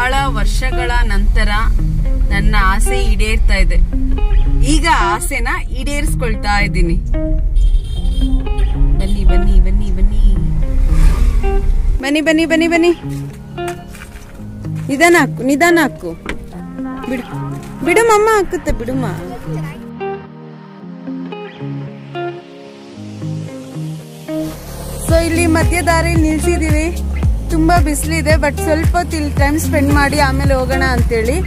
ಬಹಳ ವರ್ಷಗಳ ನಂತರ ನನ್ನ ಆಸೆ ಈಡೇರ್ತಾ ಇದೆ. ಈಗ ಆಸೆನ ಈಡೇರಿಸ್ಕೊಳ್ತಾ ಇದ್ದೀನಿ. ಬನ್ನಿ ಬನ್ನಿ ಬನ್ನಿ ಬನ್ನಿ. ಬನ್ನಿ ಬನ್ನಿ ಬನ್ನಿ ಬನ್ನಿ. ನಿಧಾನ ಹಾಕು ನಿಧಾನ ಹಾಕು. ಬಿಡು. ಬಿಡು ಮಮ್ಮ ಹಾಕುತ್ತೆ ಬಿಡುಮ್ಮ ಸೊ ಇಲ್ಲಿ ಮಧ್ಯದಾರಿ ನಿಲ್ಸಿದೀವಿ. ತುಂಬಾ ಬಿಸಿಲಿದೆ ಬಟ್ ಸ್ವಲ್ಪ ಹೊತ್ತು ಇಲ್ಲಿ ಟೈಮ್ ಸ್ಪೆಂಡ್ ಮಾಡಿ ಆಮೇಲೆ ಹೋಗೋಣ ಅಂತೇಳಿ.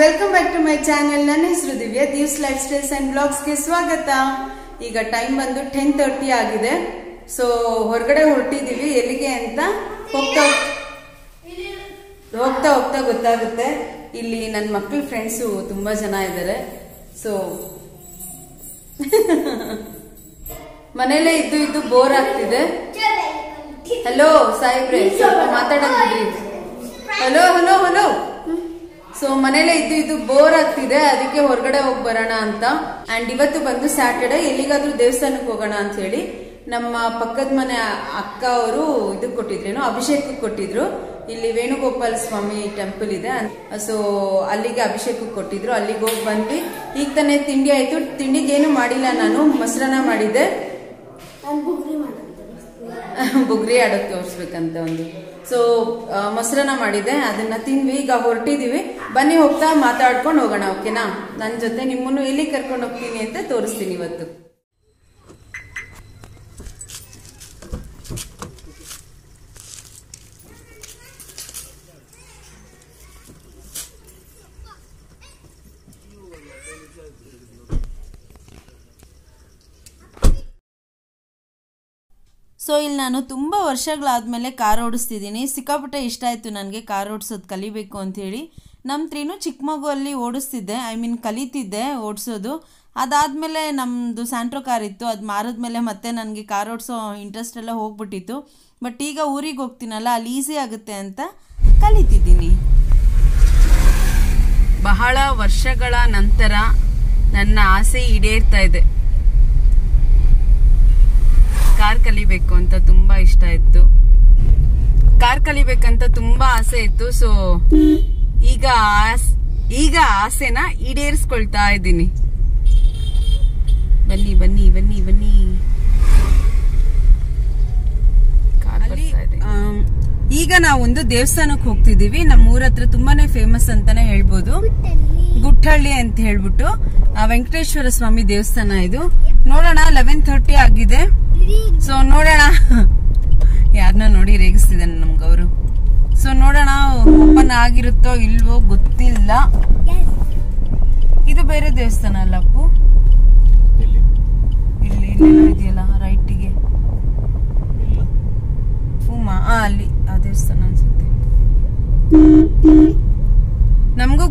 Welcome back to my channel ನನ್ನ ಹೆಸರು Divya Divs lifestyles and ಬ್ಲಾಗ್ಸ್ಗೆ ಸ್ವಾಗತ. ಈಗ ಟೈಮ್ ಬಂದು ಟೆನ್ ತರ್ಟಿ ಆಗಿದೆ. ಸೊ ಹೊರಗಡೆ ಹೊರಟಿದೀವಿ ಎಲ್ಲಿಗೆ ಅಂತ ಹೋಗ್ತಾ ಹೋಗ್ತಾ ಹೋಗ್ತಾ ಗೊತ್ತಾಗುತ್ತೆ. ಇಲ್ಲಿ ನನ್ನ ಮಕ್ಕಳ ಫ್ರೆಂಡ್ಸು ತುಂಬಾ ಜನ ಇದ್ದಾರೆ. ಸೊ ಮನೇಲೆ ಇದ್ದು ಇದ್ದು ಬೋರ್ ಆಗ್ತಿದೆ. ಹಲೋ ಸಾಹೇಬ್ರೆ ಸ್ವಲ್ಪ ಬಿಡ್ರಿ ಹಲೋ ಹಲೋ ಹಲೋ ಸೊ ಮನೇಲೆ ಇದ್ದು ಇದು ಬೋರ್ ಆಗ್ತಿದೆ, ಅದಕ್ಕೆ ಹೊರಗಡೆ ಹೋಗಿ ಬರೋಣ ಅಂತ. ಅಂಡ್ ಇವತ್ತು ಬಂದು ಸ್ಯಾಟರ್ಡೆ ಎಲ್ಲಿಗಾದ್ರೂ ದೇವಸ್ಥಾನಕ್ಕೆ ಹೋಗೋಣ ಅಂತ ಹೇಳಿ ನಮ್ಮ ಪಕ್ಕದ ಮನೆ ಅಕ್ಕ ಅವರು ಇದಕ್ಕೆ ಕೊಟ್ಟಿದ್ರೇನು ಅಭಿಷೇಕಕ್ಕೆ ಕೊಟ್ಟಿದ್ರು. ಇಲ್ಲಿ ವೇಣುಗೋಪಾಲ ಸ್ವಾಮಿ ಟೆಂಪಲ್ ಇದೆ. ಸೊ ಅಲ್ಲಿಗೆ ಅಭಿಷೇಕಕ್ಕೆ ಕೊಟ್ಟಿದ್ರು. ಅಲ್ಲಿಗೆ ಹೋಗಿ ಬಂದ್ವಿ. ಈಗ ತಾನೇ ತಿಂಡಿ ಆಯ್ತು. ತಿಂಡಿಗೇನು ಮಾಡಿಲ್ಲ ನಾನು. ಮೊಸರನ್ನ ಮಾಡಿದ್ದೆ. ಬುಗ್ರಿ ಆಡೋಕ್ ತೋರಿಸ್ಬೇಕಂತ ಒಂದು. ಸೊ ಮೊಸರನ್ನ ಮಾಡಿದೆ ಅದನ್ನ ತಿಂದ್ವಿ, ಈಗ ಹೊರಟಿದೀವಿ. ಬನ್ನಿ ಹೋಗ್ತಾ ಮಾತಾಡ್ಕೊಂಡು ಹೋಗೋಣ, ಓಕೆನಾ? ನನ್ನ ಜೊತೆ ನಿಮ್ಮನ್ನು ಎಲ್ಲಿ ಕರ್ಕೊಂಡು ಹೋಗ್ತೀನಿ ಅಂತ ತೋರಿಸ್ತೀನಿ ಇವತ್ತು. ಸೊ ಇಲ್ಲಿ ನಾನು ತುಂಬ ವರ್ಷಗಳಾದಮೇಲೆ ಕಾರ್ ಓಡಿಸ್ತಿದ್ದೀನಿ. ಸಿಕ್ಕಾಪಟ್ಟೆ ಇಷ್ಟ ಆಯಿತು ನನಗೆ ಕಾರ್ ಓಡಿಸೋದು, ಕಲಿಬೇಕು ಅಂಥೇಳಿ. ನಮ್ಮ ತ್ರೀನು ಚಿಕ್ಕ ಮಗುವಲ್ಲಿ ಓಡಿಸ್ತಿದ್ದೆ. I mean ಕಲಿತಿದ್ದೆ ಓಡಿಸೋದು. ಅದಾದಮೇಲೆ ನಮ್ಮದು ಸ್ಯಾಂಟ್ರೋ ಕಾರ್ ಇತ್ತು. ಅದು ಮಾರಿದ್ಮೇಲೆ ಮತ್ತೆ ನನಗೆ ಕಾರ್ ಓಡಿಸೋ ಇಂಟ್ರೆಸ್ಟ್ ಎಲ್ಲ ಹೋಗ್ಬಿಟ್ಟಿತ್ತು. ಬಟ್ ಈಗ ಊರಿಗೆ ಹೋಗ್ತೀನಲ್ಲ, ಅಲ್ಲಿ ಈಸಿ ಆಗುತ್ತೆ ಅಂತ ಕಲಿತಿದ್ದೀನಿ. ಬಹಳ ವರ್ಷಗಳ ನಂತರ ನನ್ನ ಆಸೆ ಈಡೇರ್ತಾ ಇದೆ ಕಾರ್ ಕಲಿಬೇಕು ಅಂತ ತುಂಬಾ ಇಷ್ಟ ಇತ್ತು. ಕಾರ್ ಕಲಿಬೇಕಂತ ತುಂಬಾ ಆಸೆ ಇತ್ತು ಸೊ ಈಗ ಈಗ ಆಸೆನ ಈಡೇರಿಸ್ಕೊಳ್ತಾ ಇದ್ದೀನಿ. ಬನ್ನಿ ಬನ್ನಿ ಬನ್ನಿ ಬನ್ನಿ. ಈಗ ನಾವೊಂದು ದೇವಸ್ಥಾನಕ್ಕೆ ಹೋಗ್ತಿದೀವಿ ನಮ್ಮ ಊರ ಹತ್ರ ತುಂಬಾನೇ ಫೇಮಸ್ ಅಂತಾನೆ ಹೇಳ್ಬೋದು. ಗುಟ್ಟಹಳ್ಳಿ ಅಂತ ಹೇಳ್ಬಿಟ್ಟು ವೆಂಕಟೇಶ್ವರ ಸ್ವಾಮಿ ದೇವಸ್ಥಾನ ಇದು. ನೋಡೋಣ ಲೆವೆನ್ ಥರ್ಟಿ ಆಗಿದೆ. ಸೊ ನೋಡೋಣ. ಯಾರನ್ನ ನೋಡಿ ರೇಗಿಸ್ತಿದ್ದಾನೆ ನಮ್ಗೆ ಅವರು ಸೊ ನೋಡೋಣ ಓಪನ್ ಆಗಿರುತ್ತೋ ಇಲ್ವೋ ಗೊತ್ತಿಲ್ಲ. ಇದು ಬೇರೆ ದೇವಸ್ಥಾನ ಅಲ್ಲ ಅಪ್ಪು? ಇಲ್ಲಿ ಇದೆಯಲ್ಲ ರೈಟಿಗೆ? ಉಮಾ ಅಲ್ಲಿ ಆ ದೇವಸ್ಥಾನ ಅನ್ಸುತ್ತೆ.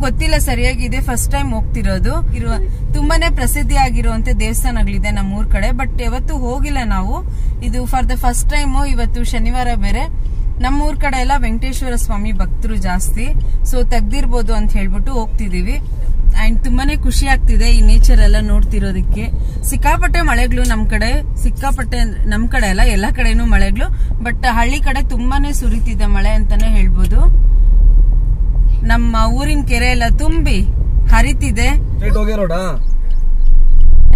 ಗೊತ್ತಿಲ್ಲ ಸರಿಯಾಗಿ ಇದೆ ಫಸ್ಟ್ ಟೈಮ್ ಹೋಗ್ತಿರೋದು. ಇರುವ ತುಂಬಾನೇ ಪ್ರಸಿದ್ಧಿ ಆಗಿರುವಂತ ದೇವಸ್ಥಾನಗಳಿದೆ ನಮ್ಮ ಊರ್ ಕಡೆ. ಬಟ್ ಯಾವತ್ತು ಹೋಗಿಲ್ಲ ನಾವು. ಇದು ಫಾರ್ ದ ಫಸ್ಟ್ ಟೈಮ್ ಇವತ್ತು ಶನಿವಾರ ಬೇರೆ. ನಮ್ಮ ಊರ್ ಕಡೆ ಎಲ್ಲ ವೆಂಕಟೇಶ್ವರ ಸ್ವಾಮಿ ಭಕ್ತರು ಜಾಸ್ತಿ. ಸೊ ತೆಗ್ದಿರ್ಬೋದು ಅಂತ ಹೇಳ್ಬಿಟ್ಟು ಹೋಗ್ತಿದೀವಿ. ಅಂಡ್ ತುಂಬಾನೇ ಖುಷಿ ಆಗ್ತಿದೆ ಈ ನೇಚರ್ ಎಲ್ಲ ನೋಡ್ತಿರೋದಕ್ಕೆ. ಸಿಕ್ಕಾಪಟ್ಟೆ ಮಳೆಗಳು ನಮ್ ಕಡೆ. ಸಿಕ್ಕಾಪಟ್ಟೆ ನಮ್ ಕಡೆ ಅಲ್ಲ, ಎಲ್ಲಾ ಕಡೆನೂ ಮಳೆಗಳು. ಬಟ್ ಹಳ್ಳಿ ಕಡೆ ತುಂಬಾನೇ ಸುರಿತಿದೆ ಮಳೆ ಅಂತಾನೆ ಹೇಳ್ಬೋದು. ನಮ್ಮ ಊರಿನ ಕೆರೆ ಎಲ್ಲ ತುಂಬಿ ಹರಿತಿದೆ.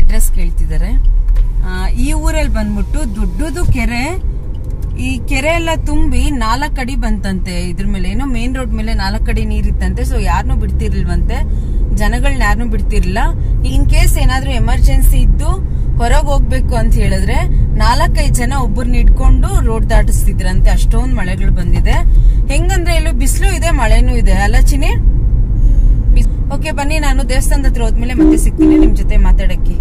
ಅಡ್ರೆಸ್ ಕೇಳ್ತಿದ್ದಾರೆ. ಈ ಊರಲ್ಲಿ ಬಂದ್ಬಿಟ್ಟು ದೊಡ್ಡದು ಕೆರೆ. ಈ ಕೆರೆ ಎಲ್ಲ ತುಂಬಿ ನಾಲ್ಕ್ ಅಡಿ ಬಂತಂತೆ. ಇದ್ರ ಮೇಲೆ ಏನೋ ಮೇನ್ ರೋಡ್ ಮೇಲೆ ನಾಲ್ಕ್ ಅಡಿ ನೀರಿತ್ತಂತೆ ಸೊ ಯಾರನ್ನೂ ಬಿಡ್ತಿರ್ಲಿಲ್ವಂತೆ. ಜನಗಳನ್ನ ಯಾರನ್ನೂ ಬಿಡ್ತಿರ್ಲಿಲ್ಲ. ಇನ್ ಕೇಸ್ ಏನಾದ್ರೂ ಎಮರ್ಜೆನ್ಸಿ ಇದ್ದು ಹೊರಗೆ ಹೋಗ್ಬೇಕು ಅಂತ ಹೇಳಿದ್ರೆ ನಾಲ್ಕೈದು ಜನ ಒಬ್ಬರನ್ನ ಇಟ್ಕೊಂಡು ರೋಡ್ ದಾಟಿಸ್ತಿದ್ರಂತೆ, ಅಷ್ಟೊಂದು ಮಳೆಗಳು ಬಂದಿದೆ. ಹೆಂಗಂದ್ರೆ ಇಲ್ಲೂ ಬಿಸಿಲು ಇದೆ, ಮಳೆನೂ ಇದೆ. ಅಲ್ಲ ಓಕೆ ಬನ್ನಿ, ನಾನು ದೇವಸ್ಥಾನದ ಹತ್ರ ಹೋದ್ಮೇಲೆ ಮತ್ತೆ ಸಿಗ್ತೀನಿ ನಿಮ್ ಜೊತೆ ಮಾತಾಡಕ್ಕೆ.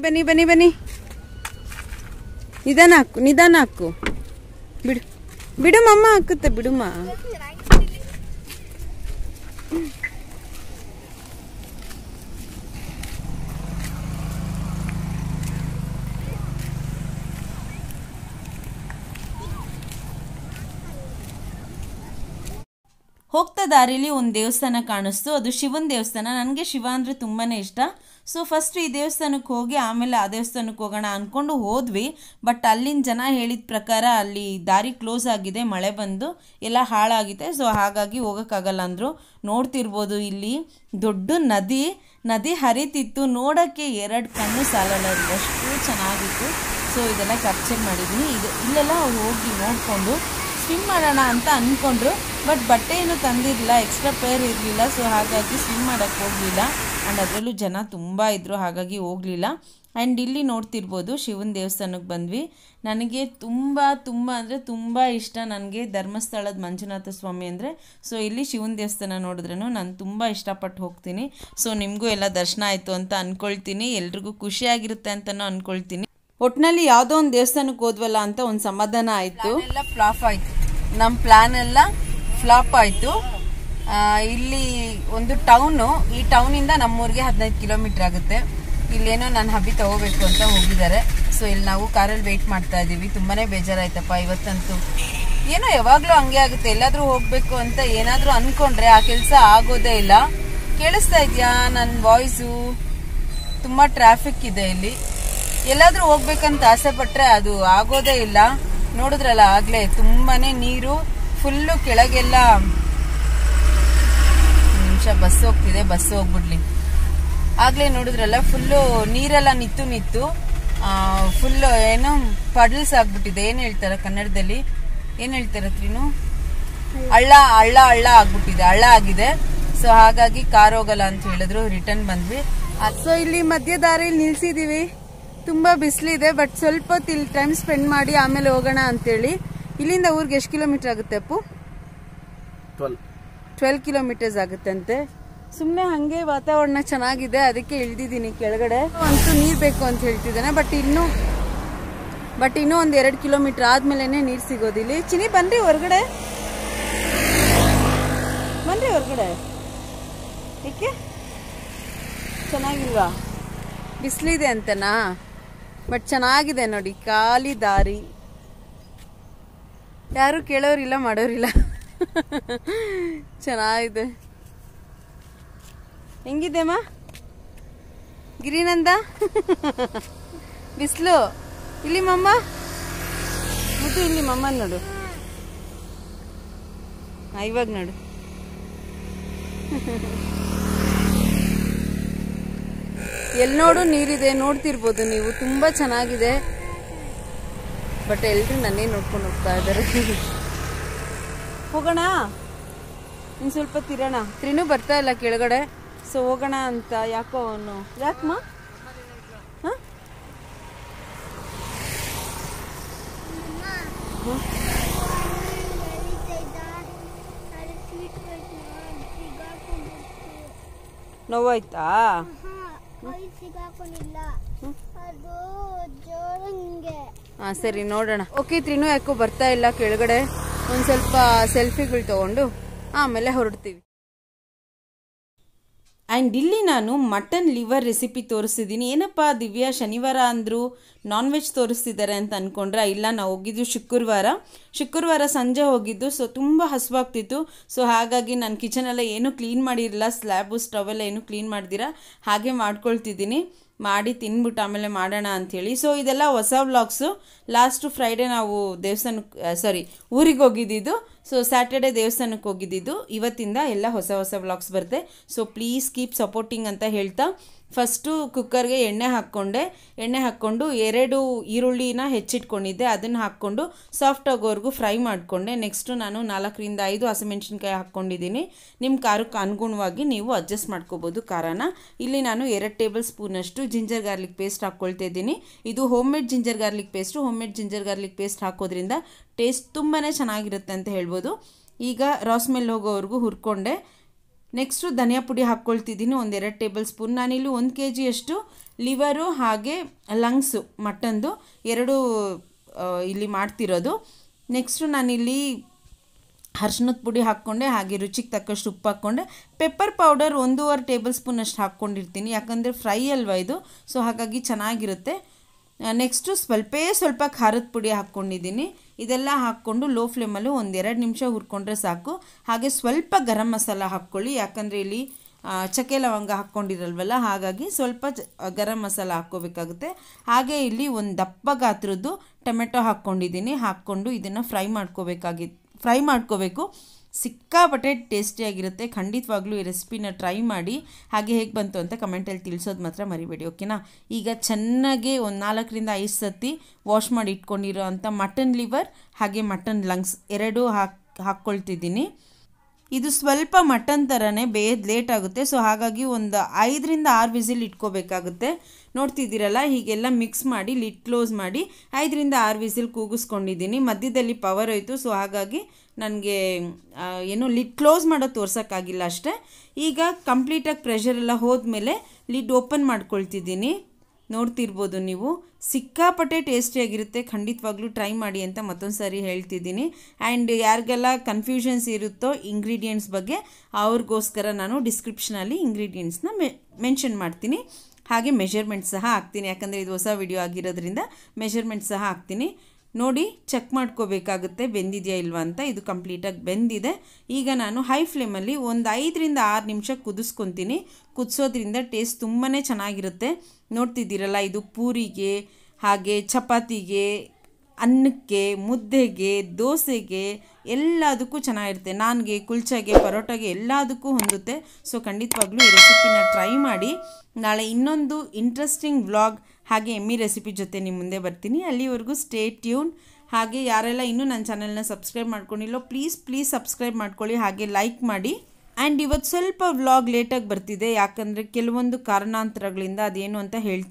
ಬನ್ನಿ ಬನ್ನಿ ಬನ್ನಿ. ನಿಧಾನ ಹಾಕು ನಿಧಾನ ಹಾಕು. ಬಿಡು. ಬಿಡುಮ್ಮ ಹಾಕುತ್ತೆ ಬಿಡುಮ್ಮ ಹೋಗ್ತಾ ದಾರಿಲಿ ಒಂದು ದೇವಸ್ಥಾನ ಕಾಣಿಸ್ತು. ಅದು ಶಿವನ ದೇವಸ್ಥಾನ. ನನಗೆ ಶಿವ ಅಂದರೆ ತುಂಬಾ ಇಷ್ಟ. ಸೊ ಫಸ್ಟ್ ಈ ದೇವಸ್ಥಾನಕ್ಕೆ ಹೋಗಿ ಆಮೇಲೆ ಆ ದೇವಸ್ಥಾನಕ್ಕೆ ಹೋಗೋಣ ಅಂದ್ಕೊಂಡು ಹೋದ್ವಿ. ಬಟ್ ಅಲ್ಲಿನ ಜನ ಹೇಳಿದ ಪ್ರಕಾರ ಅಲ್ಲಿ ದಾರಿ ಕ್ಲೋಸ್ ಆಗಿದೆ, ಮಳೆ ಬಂದು ಎಲ್ಲ ಹಾಳಾಗಿದೆ. ಸೊ ಹಾಗಾಗಿ ಹೋಗೋಕ್ಕಾಗಲ್ಲ ಅಂದರು. ನೋಡ್ತಿರ್ಬೋದು ಇಲ್ಲಿ ದೊಡ್ಡ ನದಿ ನದಿ ಹರಿತಿತ್ತು. ನೋಡೋಕ್ಕೆ ಎರಡು ಕಣ್ಣು ಸಾಲಲ್ಲ ಅಷ್ಟು ಚೆನ್ನಾಗಿತ್ತು. ಸೊ ಇದೆಲ್ಲ ಕ್ಯಾಪ್ಚರ್ ಮಾಡಿದ್ವಿ ಇದು ಇಲ್ಲೆಲ್ಲ ಹೋಗಿ ನೋಡಿಕೊಂಡು ಸ್ವಿಮ್ ಮಾಡೋಣ ಅಂತ ಅಂದ್ಕೊಂಡ್ರು ಬಟ್ ಬಟ್ಟೆ ಏನು ತಂದಿರಲಿಲ್ಲ ಎಕ್ಸ್ಟ್ರಾ ಪೇರ್ ಇರಲಿಲ್ಲ. ಸೊ ಹಾಗಾಗಿ ಸ್ವಿಮ್ ಮಾಡೋಕ್ಕೆ ಹೋಗಲಿಲ್ಲ. ಆ್ಯಂಡ್ ಅದರಲ್ಲೂ ಜನ ತುಂಬ ಇದ್ದರು ಹಾಗಾಗಿ ಹೋಗಲಿಲ್ಲ. ಆ್ಯಂಡ್ ಇಲ್ಲಿ ನೋಡ್ತಿರ್ಬೋದು, ಶಿವನ ದೇವಸ್ಥಾನಕ್ಕೆ ಬಂದ್ವಿ. ನನಗೆ ತುಂಬ ತುಂಬ ಅಂದರೆ ತುಂಬ ಇಷ್ಟ. ನನಗೆ ಧರ್ಮಸ್ಥಳದ ಮಂಜುನಾಥ ಸ್ವಾಮಿ ಅಂದರೆ ಸೊ ಇಲ್ಲಿ ಶಿವನ ದೇವಸ್ಥಾನ ನೋಡಿದ್ರೂ ನಾನು ತುಂಬ ಇಷ್ಟಪಟ್ಟು ಹೋಗ್ತೀನಿ. ಸೊ ನಿಮಗೂ ಎಲ್ಲ ದರ್ಶನ ಆಯಿತು ಅಂತ ಅಂದ್ಕೊಳ್ತೀನಿ ಎಲ್ರಿಗೂ ಖುಷಿಯಾಗಿರುತ್ತೆ ಅಂತಲೂ ಅಂದ್ಕೊಳ್ತೀನಿ ಒಟ್ಟಿನಲ್ಲಿ ಯಾವುದೋ ಒಂದು ದೇವಸ್ಥಾನಕ್ಕೆ ಹೋದ್ವಲ್ಲ ಅಂತ ಒಂದು ಸಮಾಧಾನ ಆಯಿತು. ಫ್ಲಾಪ್ ಆಯಿತು. ನಮ್ಮ ಪ್ಲಾನ್ ಎಲ್ಲ ಫ್ಲಾಪ್ ಆಯಿತು. ಇಲ್ಲಿ ಒಂದು ಟೌನು ಈ ಟೌನಿಂದ ನಮ್ಮೂರಿಗೆ ಹದಿನೈದು ಕಿಲೋಮೀಟರ್ ಆಗುತ್ತೆ. ಇಲ್ಲೇನೋ ನಾನು ಹಬ್ಬಿ ತಗೋಬೇಕು ಅಂತ ಹೋಗಿದ್ದಾರೆ. ಸೊ ಇಲ್ಲಿ ನಾವು ಕಾರಲ್ಲಿ ವೆಯ್ಟ್ ಮಾಡ್ತಾ ಇದ್ದೀವಿ ತುಂಬಾನೇ ಬೇಜಾರಾಯ್ತಪ್ಪ ಇವತ್ತಂತೂ. ಏನೋ ಯಾವಾಗಲೂ ಹಂಗೆ ಆಗುತ್ತೆ. ಎಲ್ಲಾದರೂ ಹೋಗಬೇಕು ಅಂತ ಏನಾದರೂ ಅನ್ಕೊಂಡ್ರೆ ಆ ಕೆಲಸ ಆಗೋದೇ ಇಲ್ಲ. ಕೇಳಿಸ್ತಾ ಇದೆಯಾ ನನ್ನ ವಾಯ್ಸು ತುಂಬಾ ಟ್ರಾಫಿಕ್ ಇದೆ ಇಲ್ಲಿ. ಎಲ್ಲಾದ್ರೂ ಹೋಗ್ಬೇಕಂತ ಆಸೆ ಪಟ್ರೆ ಅದು ಆಗೋದೇ ಇಲ್ಲ. ನೋಡಿದ್ರಲ್ಲ ಆಗ್ಲೇ ತುಂಬಾನೇ ನೀರು ಫುಲ್ಲು ಕೆಳಗೆಲ್ಲ ನಿಮಿಷ ಬಸ್ ಹೋಗ್ತಿದೆ ಬಸ್ ಹೋಗ್ಬಿಡ್ಲಿ. ಆಗ್ಲೇ ನೋಡಿದ್ರಲ್ಲ ಫುಲ್ಲು ನೀರೆಲ್ಲ ನಿತ್ತು ನಿತ್ತು ಫುಲ್ ಏನು ಪಡಲ್ಸ್ ಆಗ್ಬಿಟ್ಟಿದೆ. ಏನ್ ಹೇಳ್ತಾರ ಕನ್ನಡದಲ್ಲಿ? ಏನ್ ಹೇಳ್ತಾರ ತ್ರೀನು? ಹಳ್ಳ ಹಳ್ಳ ಹಳ್ಳ ಆಗ್ಬಿಟ್ಟಿದೆ, ಹಳ್ಳ ಆಗಿದೆ. ಸೊ ಹಾಗಾಗಿ ಕಾರ್ ಹೋಗಲ್ಲ ಅಂತ ಹೇಳಿದ್ರು. ರಿಟರ್ನ್ ಬಂದ್ವಿ. ಸೊ ಇಲ್ಲಿ ಮಧ್ಯ ದಾರಿಲಿ ನಿಲ್ಸಿದೀವಿ. ತುಂಬಾ ಬಿಸಿಲಿದೆ ಬಟ್ ಸ್ವಲ್ಪ ಹೊತ್ತು ಇಲ್ಲಿ ಟೈಮ್ ಸ್ಪೆಂಡ್ ಮಾಡಿ ಆಮೇಲೆ ಹೋಗೋಣ ಅಂತೇಳಿ. ಇಲ್ಲಿಂದ ಊರಿಗೆ ಎಷ್ಟು ಕಿಲೋಮೀಟರ್ ಆಗುತ್ತೆ ಅಪ್ಪು? ಟ್ವೆಲ್ ಟ್ವೆಲ್ ಕಿಲೋಮೀಟರ್ಸ್ ಆಗುತ್ತಂತೆ. ಸುಮ್ಮನೆ ಹಂಗೆ ವಾತಾವರಣ ಚೆನ್ನಾಗಿದೆ ಅದಕ್ಕೆ ಇಳ್ದಿದ್ದೀನಿ ಕೆಳಗಡೆ. ಅಂತೂ ನೀರು ಬೇಕು ಅಂತ ಹೇಳ್ತಿದ್ದಾನೆ ಬಟ್ ಇನ್ನು ಬಟ್ ಇನ್ನೂ ಒಂದು ಎರಡು ಕಿಲೋಮೀಟರ್ ಆದ್ಮೇಲೆ ನೀರು ಸಿಗೋದಿಲ್ಲಿ ಚಿನಿ ಬನ್ರಿ ಹೊರಗಡೆ. ಬನ್ರಿ ಹೊರಗಡೆ. ಏಕೆ? ಚೆನ್ನಾಗಿಲ್ವಾ? ಬಿಸಿಲಿದೆ ಅಂತನಾ? ಬಟ್ ಚೆನ್ನಾಗಿದೆ ನೋಡಿ, ಖಾಲಿ ದಾರಿ. ಯಾರು ಕೇಳೋರಿಲ್ಲ, ಮಾಡೋರಿಲ್ಲ. ಚೆನ್ನಾಗಿದೆ. ಹೆಂಗಿದೆಮ್ಮ ಗಿರಿನಂದ? ಬಿಸಿಲು? ಇಲ್ಲಿ ಮಮ್ಮ? ಮುದ್ದು ಇಲ್ಲಿ ಮಮ್ಮ ನೋಡು. ಇವಾಗ ನೋಡು. ಎಲ್ಲಿ ನೋಡು ನೀರಿದೆ ನೋಡ್ತಿರ್ಬೋದು ನೀವು. ತುಂಬಾ ಚೆನ್ನಾಗಿದೆ. ಬಟ್ ಎಲ್ರು ನನ್ನೇ ನೋಡ್ಕೊಂಡು ಹೋಗ್ತಾ ಇದ್ದಾರೆ. ಹೋಗೋಣ? ಇನ್ನು ಸ್ವಲ್ಪ ತಿರೋಣ. ತ್ರಿನೂ ಬರ್ತಾ ಇಲ್ಲ ಕೆಳಗಡೆ. ಸೊ ಹೋಗೋಣ ಅಂತ ಯಾಕೋ ಅವನು. ಯಾಕಮ್ಮ? ಹಾಂ? ನೋವಾಯ್ತಾ? ಹಾಂ ಸರಿ, ನೋಡೋಣ. ಓಕೆ ತ್ರಿನೂ ಯಾಕೋ ಬರ್ತಾ ಇಲ್ಲ ಕೆಳಗಡೆ. ಒಂದು ಸ್ವಲ್ಪ ಸೆಲ್ಫಿಗಳು ತಗೊಂಡು ಆಮೇಲೆ ಹೊರಡ್ತೀವಿ. ಆ್ಯಂಡ್ ಇಲ್ಲಿ ನಾನು ಮಟನ್ ಲಿವರ್ ರೆಸಿಪಿ ತೋರಿಸಿದ್ದೀನಿ. ಏನಪ್ಪ ದಿವ್ಯಾ, ಶನಿವಾರ ಅಂದರೂ ನಾನ್ ವೆಜ್ ತೋರಿಸ್ತಿದ್ದಾರೆ ಅಂತ ಅಂದ್ಕೊಂಡ್ರೆ ಇಲ್ಲ, ನಾವು ಹೋಗಿದ್ದು ಶುಕ್ರವಾರ. ಶುಕ್ರವಾರ ಸಂಜೆ ಹೋಗಿದ್ದು ಸೊ ತುಂಬ ಹಸುವಾಗ್ತಿತ್ತು. ಸೊ ಹಾಗಾಗಿ ನಾನು ಕಿಚನೆಲ್ಲ ಏನೂ ಕ್ಲೀನ್ ಮಾಡಿರಲಿಲ್ಲ ಸ್ಲ್ಯಾಬು ಸ್ಟವೆಲ್ಲ ಏನೂ ಕ್ಲೀನ್ ಮಾಡ್ದಿರ, ಹಾಗೆ ಮಾಡ್ಕೊಳ್ತಿದ್ದೀನಿ. ಮಾಡಿ ತಿನ್ಬಿಟ್ಟು ಆಮೇಲೆ ಮಾಡೋಣ ಅಂಥೇಳಿ ಸೊ ಇದೆಲ್ಲ ಹೊಸ ವ್ಲಾಗ್ಸು ಲಾಸ್ಟು ಫ್ರೈಡೇ ನಾವು ದೇವಸ್ಥಾನಕ್ಕೆ ಸಾರಿ ಊರಿಗೆ ಹೋಗಿದ್ದಿದ್ದು. ಸೊ ಸ್ಯಾಟರ್ಡೆ ದೇವಸ್ಥಾನಕ್ಕೆ ಹೋಗಿದ್ದಿದ್ದು. ಇವತ್ತಿಂದ ಎಲ್ಲ ಹೊಸ ಹೊಸ ವ್ಲಾಗ್ಸ್ ಬರುತ್ತೆ. ಸೊ ಪ್ಲೀಸ್ ಕೀಪ್ ಸಪೋರ್ಟಿಂಗ್ ಅಂತ ಹೇಳ್ತಾ ಫಸ್ಟು ಕುಕ್ಕರ್ಗೆ ಎಣ್ಣೆ ಹಾಕ್ಕೊಂಡೆ. ಎಣ್ಣೆ ಹಾಕ್ಕೊಂಡು ಎರಡು ಈರುಳ್ಳಿನ ಹೆಚ್ಚಿಟ್ಕೊಂಡಿದ್ದೆ. ಅದನ್ನು ಹಾಕ್ಕೊಂಡು ಸಾಫ್ಟ್ ಆಗೋವರೆಗೂ ಫ್ರೈ ಮಾಡಿಕೊಂಡೆ. ನೆಕ್ಸ್ಟು ನಾನು ನಾಲ್ಕರಿಂದ ಐದು ಹಸಿಮೆಣ್ಸಿನ್ಕಾಯಿ ಹಾಕ್ಕೊಂಡಿದ್ದೀನಿ. ನಿಮ್ಮ ಖಾರಕ್ಕೆ ಅನುಗುಣವಾಗಿ ನೀವು ಅಡ್ಜಸ್ಟ್ ಮಾಡ್ಕೋಬೋದು ಖಾರನ. ಇಲ್ಲಿ ನಾನು ಎರಡು ಟೇಬಲ್ ಸ್ಪೂನಷ್ಟು ಜಿಂಜರ್ ಗಾರ್ಲಿಕ್ ಪೇಸ್ಟ್ ಹಾಕ್ಕೊಳ್ತಾ ಇದ್ದೀನಿ. ಇದು home made ginger garlic paste home made ginger garlic paste ಹಾಕೋದ್ರಿಂದ ಟೇಸ್ಟ್ ತುಂಬಾ ಚೆನ್ನಾಗಿರುತ್ತೆ ಅಂತ ಹೇಳ್ಬೋದು. ಈಗ ರಾಸ್ ಮೇಲೆ ಹೋಗೋವರೆಗೂ ಹುರ್ಕೊಂಡೆ. ನೆಕ್ಸ್ಟು ಧನಿಯಾ ಪುಡಿ ಹಾಕ್ಕೊಳ್ತಿದ್ದೀನಿ. ಒಂದೆರಡು ಟೇಬಲ್ ಸ್ಪೂನ್. ನಾನಿಲ್ಲಿ ಒಂದು ಕೆ ಜಿಯಷ್ಟು ಲಿವರು ಹಾಗೆ ಲಂಗ್ಸು, ಮಟನ್ದು ಎರಡು ಇಲ್ಲಿ ಮಾಡ್ತಿರೋದು. ನೆಕ್ಸ್ಟು ನಾನಿಲ್ಲಿ ಅರ್ಶಿನದ ಪುಡಿ ಹಾಕ್ಕೊಂಡೆ. ಹಾಗೆ ರುಚಿಗೆ ತಕ್ಕಷ್ಟು ಉಪ್ಪು ಹಾಕ್ಕೊಂಡೆ. ಪೆಪ್ಪರ್ ಪೌಡರ್ ಒಂದೂವರೆ ಟೇಬಲ್ ಸ್ಪೂನ್ ಅಷ್ಟು ಹಾಕ್ಕೊಂಡಿರ್ತೀನಿ. ಯಾಕಂದರೆ ಫ್ರೈ ಅಲ್ವಾ ಇದು? ಸೊ ಹಾಗಾಗಿ ಚೆನ್ನಾಗಿರುತ್ತೆ. ನೆಕ್ಸ್ಟು ಸ್ವಲ್ಪೇ ಸ್ವಲ್ಪ ಖಾರದ ಪುಡಿ ಹಾಕ್ಕೊಂಡಿದ್ದೀನಿ. ಇದೆಲ್ಲ ಹಾಕ್ಕೊಂಡು ಲೋ ಫ್ಲೇಮಲ್ಲಿ ಒಂದೆರಡು ನಿಮಿಷ ಹುರ್ಕೊಂಡ್ರೆ ಸಾಕು. ಹಾಗೆ ಸ್ವಲ್ಪ ಗರಂ ಮಸಾಲ ಹಾಕ್ಕೊಳ್ಳಿ. ಯಾಕಂದರೆ ಇಲ್ಲಿ ಚಕ್ಕೆ ಲವಂಗ ಹಾಕ್ಕೊಂಡಿರಲ್ವಲ್ಲ, ಹಾಗಾಗಿ ಸ್ವಲ್ಪ ಗರಂ ಮಸಾಲ ಹಾಕ್ಕೋಬೇಕಾಗುತ್ತೆ. ಹಾಗೆ ಇಲ್ಲಿ ಒಂದು ದಪ್ಪ ಗಾತ್ರದ್ದು ಟೊಮೆಟೊ ಹಾಕ್ಕೊಂಡಿದ್ದೀನಿ. ಹಾಕ್ಕೊಂಡು ಇದನ್ನು ಫ್ರೈ ಮಾಡ್ಕೋಬೇಕಾಗಿ, ಫ್ರೈ ಮಾಡ್ಕೋಬೇಕು. ಸಿಕ್ಕಾಪಟ್ಟೆ ಟೇಸ್ಟಿಯಾಗಿರುತ್ತೆ ಖಂಡಿತವಾಗ್ಲೂ ಈ ರೆಸಿಪಿನ ಟ್ರೈ ಮಾಡಿ. ಹಾಗೆ ಹೇಗೆ ಬಂತು ಅಂತ ಕಮೆಂಟಲ್ಲಿ ತಿಳಿಸೋದು ಮಾತ್ರ ಮರಿಬೇಡಿ ಓಕೆನಾ ಈಗ ಚೆನ್ನಾಗಿ ಒಂದು ನಾಲ್ಕರಿಂದ ಐದು ಸತಿ ವಾಶ್ ಮಾಡಿ ಇಟ್ಕೊಂಡಿರೋ ಅಂಥ ಮಟನ್ ಲಿವರ್ ಹಾಗೆ ಮಟನ್ ಲಂಗ್ಸ್ ಎರಡೂ ಹಾಕಿ, ಹಾಕ್ಕೊಳ್ತಿದ್ದೀನಿ. ಇದು ಸ್ವಲ್ಪ ಮಟನ್ ಥರನೇ ಬೇಯದು ಲೇಟ್ ಆಗುತ್ತೆ. ಸೊ ಹಾಗಾಗಿ ಒಂದು ಐದರಿಂದ ಆರು ವಿಸಿಲ್ ಇಟ್ಕೋಬೇಕಾಗುತ್ತೆ. ನೋಡ್ತಿದ್ದೀರಲ್ಲ, ಹೀಗೆಲ್ಲ ಮಿಕ್ಸ್ ಮಾಡಿ ಲಿಡ್ ಕ್ಲೋಸ್ ಮಾಡಿ, ಐದರಿಂದ ಆರು ವಿಸಿಲ್ ಕೂಗಿಸ್ಕೊಂಡಿದ್ದೀನಿ. ಮಧ್ಯದಲ್ಲಿ ಪವರ್ ಹೋಯಿತು ಸೊ ಹಾಗಾಗಿ ನನಗೆ ಏನು ಲಿಡ್ ಕ್ಲೋಸ್ ಮಾಡೋದು ತೋರ್ಸೋಕ್ಕಾಗಿಲ್ಲ ಅಷ್ಟೇ. ಈಗ ಕಂಪ್ಲೀಟಾಗಿ ಪ್ರೆಷರ್ ಎಲ್ಲ ಹೋದ್ಮೇಲೆ ಲಿಡ್ ಓಪನ್ ಮಾಡ್ಕೊಳ್ತಿದ್ದೀನಿ. ನೋಡ್ತಿರ್ಬೋದು ನೀವು. ಸಿಕ್ಕಾಪಟ್ಟೆ ಟೇಸ್ಟಿಯಾಗಿರುತ್ತೆ ಖಂಡಿತವಾಗ್ಲೂ ಟ್ರೈ ಮಾಡಿ ಅಂತ ಮತ್ತೊಂದು ಸಾರಿ ಹೇಳ್ತಿದ್ದೀನಿ. ಆ್ಯಂಡ್ ಯಾರಿಗೆಲ್ಲ ಕನ್ಫ್ಯೂಷನ್ಸ್ ಇರುತ್ತೋ ಇಂಗ್ರೀಡಿಯೆಂಟ್ಸ್ ಬಗ್ಗೆ, ಅವ್ರಿಗೋಸ್ಕರ ನಾನು ಡಿಸ್ಕ್ರಿಪ್ಷನಲ್ಲಿ ಇಂಗ್ರೀಡಿಯೆಂಟ್ಸ್ನ ಮೆ ಮೆನ್ಷನ್ ಮಾಡ್ತೀನಿ. ಹಾಗೆ ಮೆಷರ್ಮೆಂಟ್ ಸಹ ಹಾಕ್ತೀನಿ. ಯಾಕಂದರೆ ಇದು ಹೊಸ ವಿಡಿಯೋ ಆಗಿರೋದ್ರಿಂದ ಮೆಷರ್ಮೆಂಟ್ ಸಹ ಹಾಕ್ತೀನಿ. ನೋಡಿ ಚೆಕ್ ಮಾಡ್ಕೋಬೇಕಾಗುತ್ತೆ. ಬೆಂದಿದೆಯಾ ಇಲ್ವಾ ಅಂತ ಇದು ಕಂಪ್ಲೀಟಾಗಿ ಬೆಂದಿದೆ. ಈಗ ನಾನು ಹೈ ಫ್ಲೇಮಲ್ಲಿ ಒಂದು ಐದರಿಂದ ಆರು ನಿಮಿಷ ಕುದಿಸ್ಕೊತೀನಿ. ಕುದಿಸೋದ್ರಿಂದ ಟೇಸ್ಟ್ ತುಂಬಾ ಚೆನ್ನಾಗಿರುತ್ತೆ. ನೋಡ್ತಿದ್ದೀರಲ್ಲ, ಇದು ಪೂರಿಗೆ, ಹಾಗೆ ಚಪಾತಿಗೆ ಅನ್ನಕ್ಕೆ, ಮುದ್ದೆಗೆ, ದೋಸೆಗೆ ಎಲ್ಲದಕ್ಕೂ ಚೆನ್ನಾಗಿರುತ್ತೆ. ನಾನ್ಗೆ, ಕುಲ್ಚಾಗೆ, ಪರೋಟಾಗೆ ಎಲ್ಲದಕ್ಕೂ ಹೊಂದುತ್ತೆ ಸೊ ಖಂಡಿತವಾಗ್ಲೂ ಈ ರೆಸಿಪಿನ ಟ್ರೈ ಮಾಡಿ. ನಾಳೆ ಇನ್ನೊಂದು ಇಂಟ್ರೆಸ್ಟಿಂಗ್ ವ್ಲಾಗ್ ಹಾಗೆ ಎಮ್ಮಿ ರೆಸಿಪಿ ಜೊತೆ ನಿಮ್ಮ ಮುಂದೆ ಬರ್ತೀನಿ. ಅಲ್ಲಿವರೆಗೂ ಸ್ಟೇ ಟ್ಯೂನ್ ಹಾಗೆ ಯಾರೆಲ್ಲ ಇನ್ನೂ ನನ್ನ ಚಾನಲ್ನ ಸಬ್ಸ್ಕ್ರೈಬ್ ಮಾಡ್ಕೊಂಡಿಲ್ಲೋ ಪ್ಲೀಸ್ ಪ್ಲೀಸ್ ಸಬ್ಸ್ಕ್ರೈಬ್ ಮಾಡ್ಕೊಳ್ಳಿ. ಹಾಗೆ ಲೈಕ್ ಮಾಡಿ. ಆ್ಯಂಡ್ ಇವತ್ತು ಸ್ವಲ್ಪ ವ್ಲಾಗ್ ಲೇಟಾಗಿ ಬರ್ತಿದೆ. ಯಾಕಂದರೆ ಕೆಲವೊಂದು ಕಾರಣಾಂತರಗಳಿಂದ ಅದೇನು ಅಂತ ಹೇಳ್ತೀನಿ.